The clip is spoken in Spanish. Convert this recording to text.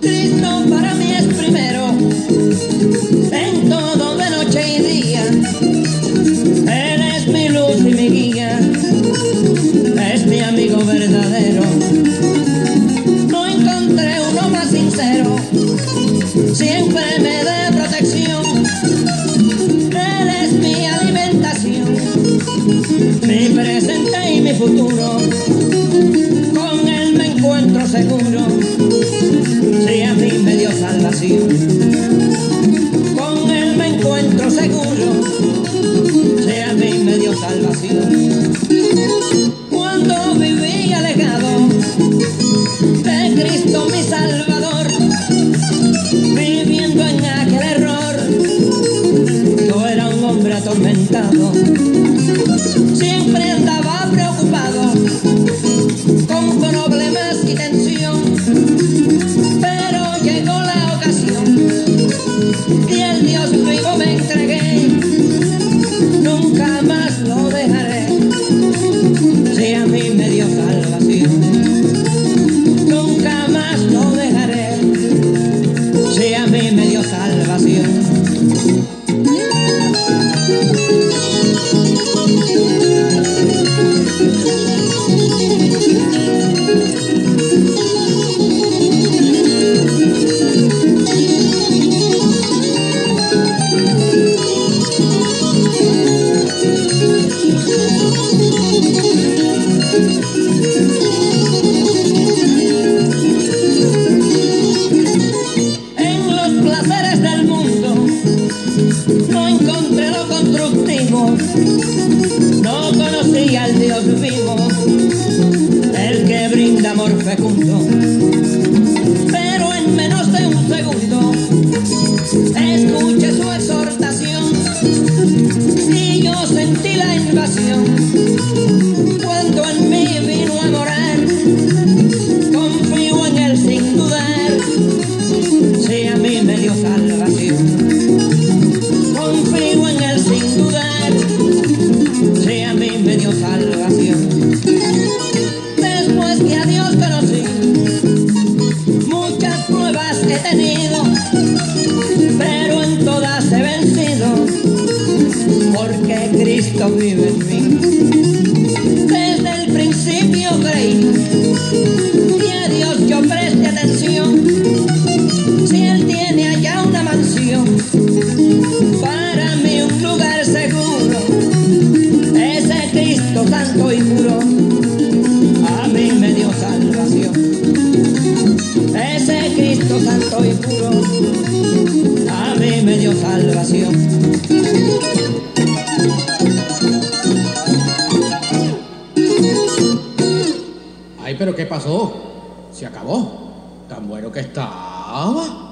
Cristo para mí es primero, en todo de noche y día. Él es mi luz y mi guía, es mi amigo verdadero. No encontré uno más sincero, siempre me da protección. Él es mi alimentación, mi presente y mi futuro. Seguro, si a mí me dio salvación. Con él me encuentro seguro, si a mí me dio salvación. Cuando viví alejado de Cristo mi Salvador, viviendo en aquel error, yo era un hombre atormentado, pero llegó la ocasión y el Dios vivo me entregué, nunca más lo dejaré, si a mí me dio salvación, nunca más lo dejaré, si a mí me dio salvación. No encontré lo constructivo, no conocí al Dios vivo, el que brinda amor fecundo. Pero en menos de un segundo escuché su exhortación y yo sentí la invasión porque Cristo vive en mí. Desde el principio creí y a Dios yo preste atención. Si Él tiene allá una mansión, para mí un lugar seguro, ese Cristo santo y puro, a mí me dio salvación. Ese Cristo santo y puro, a mí me dio salvación. Pero ¿qué pasó? Se acabó. Tan bueno que estaba.